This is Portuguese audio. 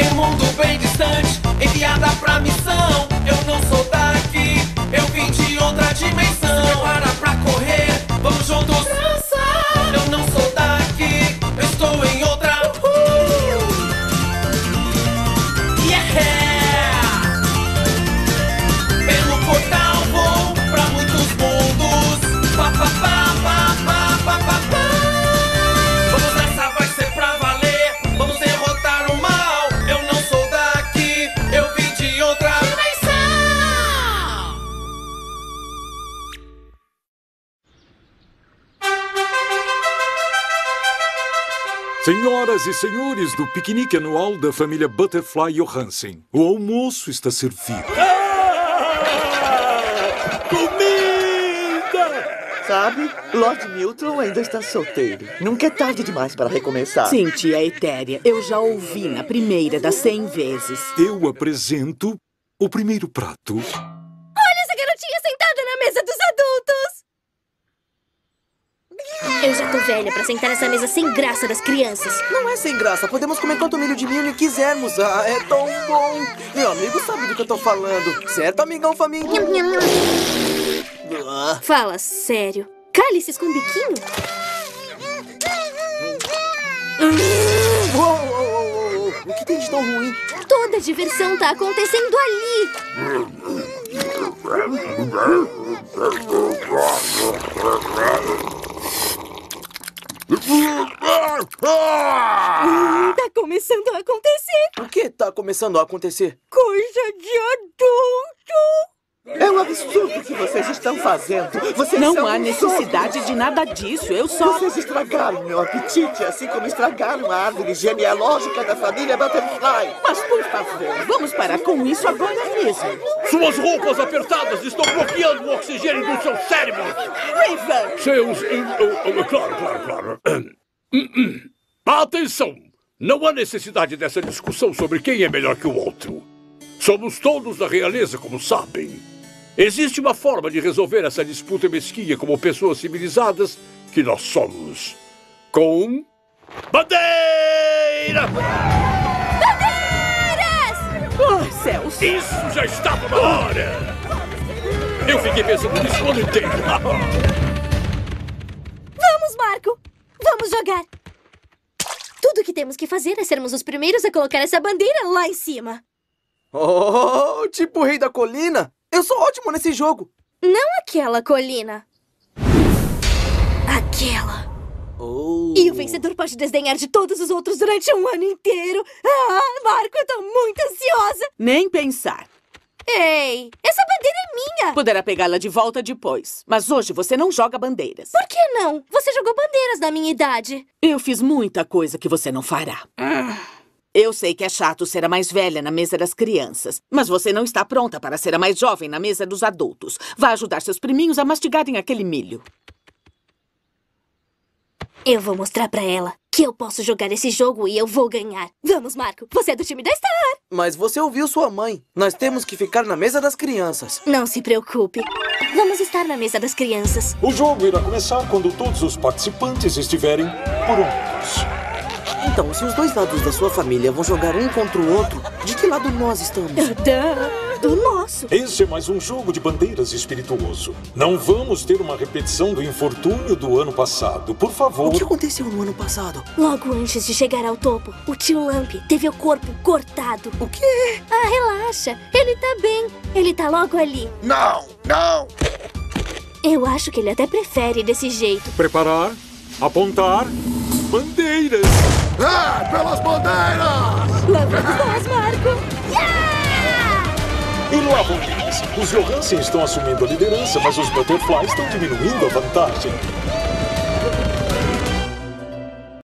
Em um mundo bem distante, enviada pra missão. Senhoras e senhores do piquenique anual da família Butterfly Johansen, o almoço está servido. Sabe, Lord Milton ainda está solteiro. Nunca é tarde demais para recomeçar. Sim, tia Etéria, eu já ouvi na primeira das cem vezes. Eu apresento o primeiro prato. Olha essa garotinha sentada na mesa dos adultos! Eu já tô velha pra sentar nessa mesa sem graça das crianças. Não é sem graça, podemos comer quanto milho de milho quisermos. Ah, é tão bom. Meu amigo sabe do que eu tô falando. Certo, amigão família? Ah, Fala sério. Cálices com biquinho? uou, uou, uou, uou. O que tem de tão ruim? Toda a diversão tá acontecendo ali. Tá começando a acontecer. O que tá começando a acontecer? Coisa de adulto. É um absurdo o que vocês estão fazendo. Vocês Não são há necessidade de nada disso, eu só. Vocês estragaram meu apetite, assim como estragaram a árvore genealógica da família Butterfly. Mas por favor, vamos parar com isso agora mesmo. Suas roupas apertadas estão bloqueando o oxigênio do seu cérebro. Raven! Seus. uh, uh, claro, claro, claro. Hum, hum. Atenção! Não há necessidade dessa discussão sobre quem é melhor que o outro. Somos todos da realeza, como sabem. Existe uma forma de resolver essa disputa mesquinha como pessoas civilizadas que nós somos. Com. Bandeira! Oh, céus! Isso já estava na hora! Eu fiquei pensando nisso o ano inteiro. Vamos, Marco. Vamos jogar. Tudo que temos que fazer é sermos os primeiros a colocar essa bandeira lá em cima. Oh, tipo o rei da colina? Eu sou ótimo nesse jogo. Não aquela colina. Aquela. Oh. E o vencedor pode desdenhar de todos os outros durante um ano inteiro. Ah, Marco, eu tô muito ansiosa. Nem pensar. Ei, essa bandeira minha. Poderá pegá-la de volta depois. Mas hoje você não joga bandeiras. Por que não? Você jogou bandeiras na minha idade. Eu fiz muita coisa que você não fará. Eu sei que é chato ser a mais velha na mesa das crianças, mas você não está pronta para ser a mais jovem na mesa dos adultos. Vá ajudar seus priminhos a mastigarem aquele milho. Eu vou mostrar pra ela que eu posso jogar esse jogo e eu vou ganhar. Vamos, Marco. Você é do time da Star. Mas você ouviu sua mãe. Nós temos que ficar na mesa das crianças. Não se preocupe. Vamos estar na mesa das crianças. O jogo irá começar quando todos os participantes estiverem prontos. Então, se os dois lados da sua família vão jogar um contra o outro, de que lado nós estamos? Do nosso. Esse é mais um jogo de bandeiras espirituoso. Não vamos ter uma repetição do infortúnio do ano passado. Por favor. O que aconteceu no ano passado? Logo antes de chegar ao topo, o tio Lamp teve o corpo cortado. O quê? Ah, relaxa. Ele tá bem. Ele tá logo ali. Não, não! Eu acho que ele até prefere desse jeito. Preparar, apontar, bandeiras. Ah, pelas bandeiras! Lá vamos nós, Marco. E lá vão eles. Os Johansen estão assumindo a liderança, mas os Butterflies estão diminuindo a vantagem.